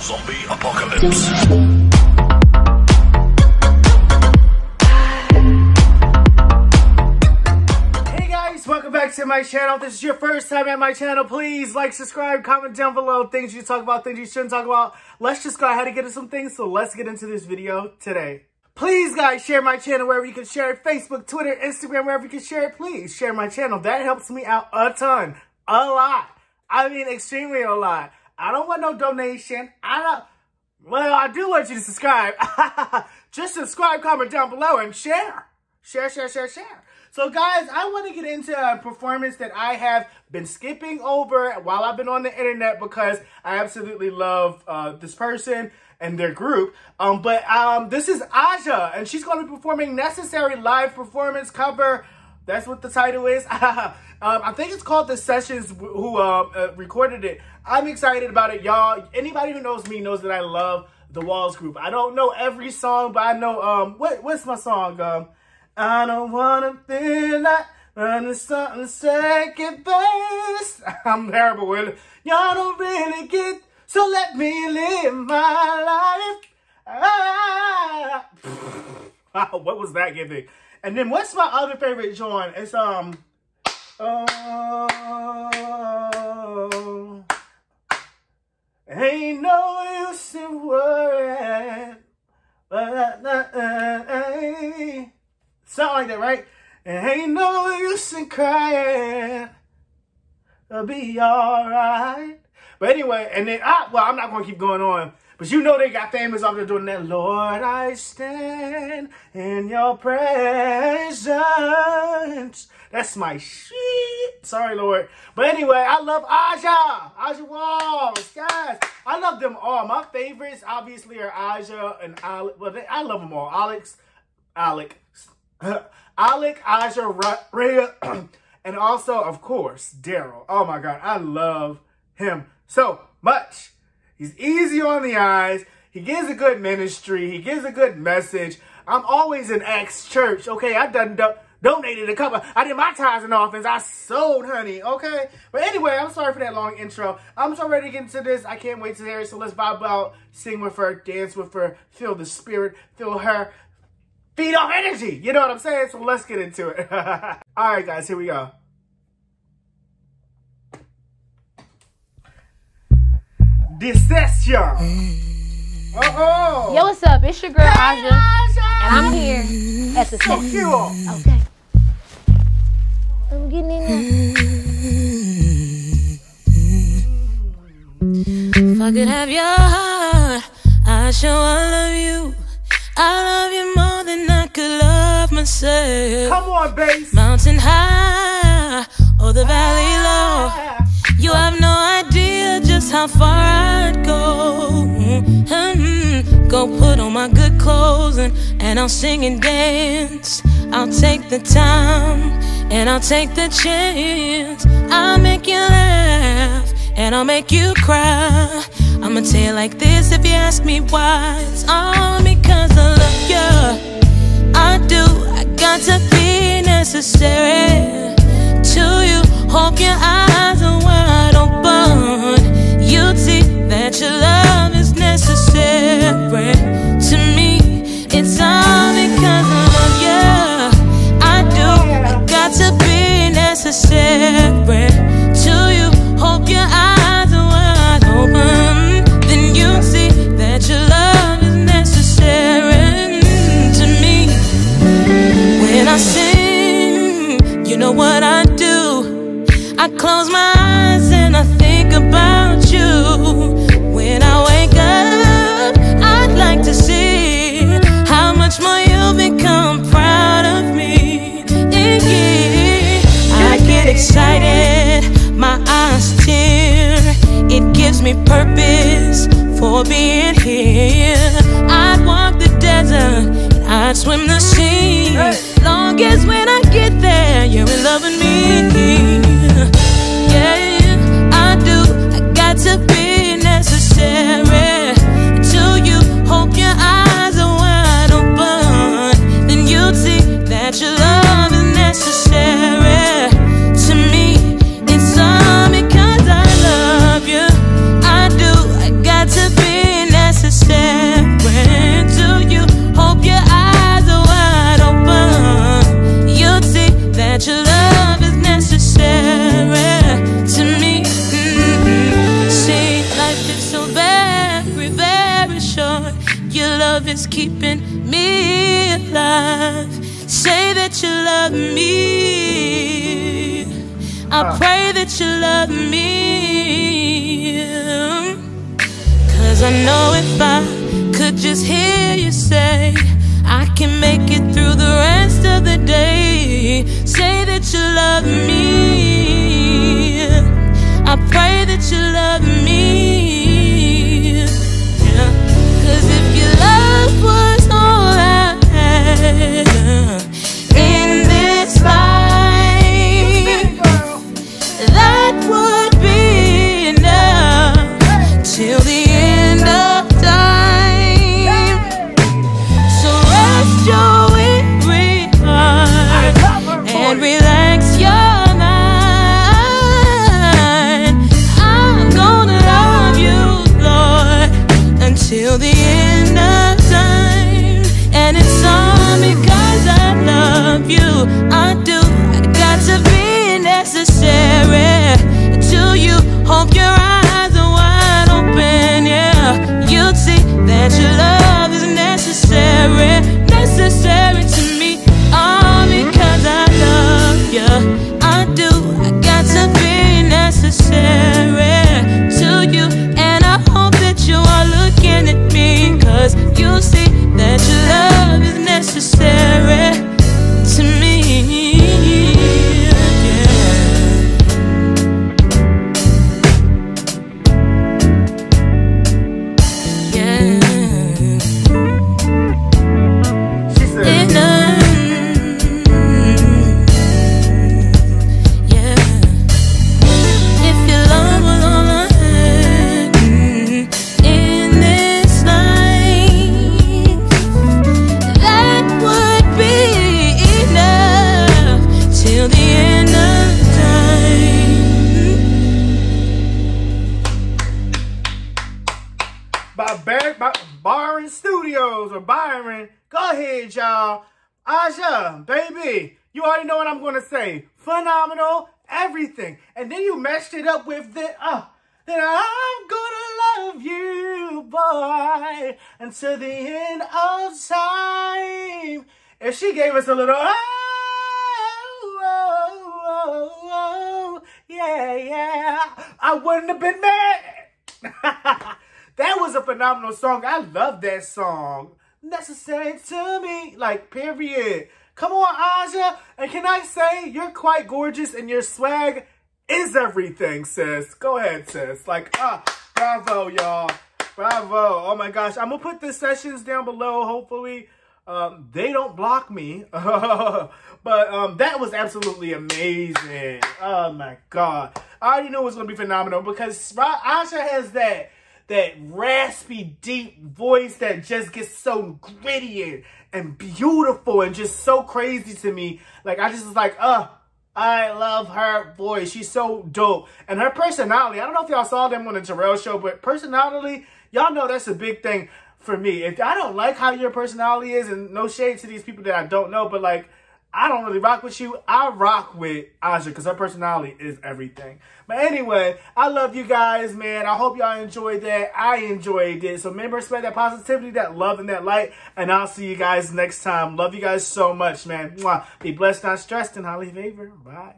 Zombie Apocalypse. Hey guys, welcome back to my channel. If this is your first time at my channel. Please like, subscribe, comment down below things you talk about, things you shouldn't talk about. Let's just go ahead and get into some things. So let's get into this video today. Please guys, share my channel wherever you can share it. Facebook, Twitter, Instagram, wherever you can share it. Please share my channel. That helps me out a ton. A lot. I mean, extremely a lot. I don't want no donation. I don't... Well, I do want you to subscribe. Just subscribe, comment down below, and share. Share, share, share, share. So, guys, I want to get into a performance that I have been skipping over while I've been on the internet because I absolutely love uh, this person and their group. Um, but um, this is Ahjah, and she's going to be performing Necessary Live Performance cover. That's what the title is. um, I think it's called The Sessions who uh, uh, recorded it. I'm excited about it, y'all. Anybody who knows me knows that I love the Walls group. I don't know every song, but I know, um, what, what's my song? Um, I don't wanna feel like running something second best. I'm terrible with it. Y'all don't really get, so let me live my life. Ah. what was that giving? And then what's my other favorite joint? It's um oh ain't no use in worrying. Something like that, right? And ain't no use in crying. It'll be alright. But anyway, and then I well, I'm not gonna keep going on. But you know they got famous off there doing that. Lord, I stand in your presence. That's my shit. Sorry, Lord. But anyway, I love Ahjah. Ahjah Walls. Guys, I love them all. My favorites, obviously, are Ahjah and Alic. Well, they, I love them all. Alex, Alic, Alic, Ahjah, Rhea, and also, of course, Darrel. Oh, my God. I love him so much. He's easy on the eyes. He gives a good ministry. He gives a good message. I'm always in Acts Church. Okay, I done do donated a couple. I did my tithes and offense. I sold, honey. Okay. But anyway, I'm sorry for that long intro. I'm so ready to get into this. I can't wait to hear it. So let's vibe out, sing with her, dance with her, feel the spirit, feel her, feed off energy. You know what I'm saying? So let's get into it. All right, guys, here we go. Deception. Oh, Yo, what's up? It's your girl Ahjah, and I'm here at the So set. cute. Okay. I'm getting in there. If I could have your heart, I'd show I love you. I love you more than I could love myself. Come on, bass. Mountain high or the valley how far I'd go. Mm-hmm. Go put on my good clothes and, and I'll sing and dance. I'll take the time and I'll take the chance. I'll make you laugh and I'll make you cry. I'ma tell you like this if you ask me why. It's all because I love you. I do. I got to be necessary to you. Hope your eyes are wide open. Me purpose for being here. I'd walk the desert, and I'd swim the sea. Long as when I get there, you're in love with me. Yeah, I do. I got to be necessary keeping me alive. Say that you love me. I ah. pray that you love me. Cause I know if I could just hear you say, I can make it through the rest of the day. Say that you love me. I pray that you love me. Or Byron. Go ahead, y'all. Ahjah, baby, you already know what I'm going to say. Phenomenal, everything. And then you meshed it up with the, uh, then I'm gonna love you, boy, until the end of time. If she gave us a little, oh, oh, oh, oh, yeah, yeah, I wouldn't have been mad. that was a phenomenal song. I love that song. Necessary to me. Like, period. Come on, Ahjah. And can I say, you're quite gorgeous and your swag is everything, sis. Go ahead, sis. Like, ah, bravo, y'all. Bravo. Oh my gosh. I'm going to put the sessions down below. Hopefully, um, they don't block me. but um, that was absolutely amazing. Oh my God. I already knew it was going to be phenomenal because Ahjah has that that raspy, deep voice that just gets so gritty and, and beautiful and just so crazy to me. Like, I just was like, uh, I love her voice. She's so dope. And her personality, I don't know if y'all saw them on the Jarrell show, but personality, y'all know that's a big thing for me. If I don't like how your personality is, and no shade to these people that I don't know, but like, I don't really rock with you. I rock with Ahjah because her personality is everything. But anyway, I love you guys, man. I hope y'all enjoyed that. I enjoyed it. So remember, spread that positivity, that love, and that light. And I'll see you guys next time. Love you guys so much, man. Mwah. Be blessed, not stressed, and highly favored. Bye.